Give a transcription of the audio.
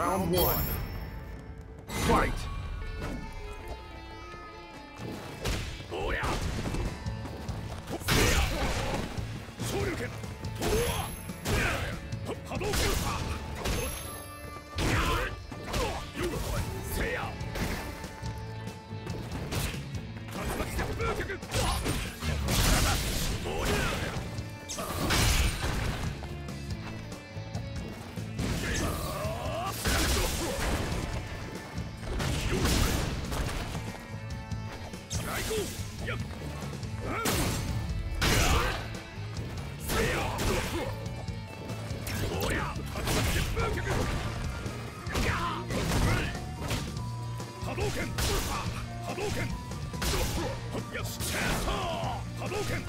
Round one. 波動拳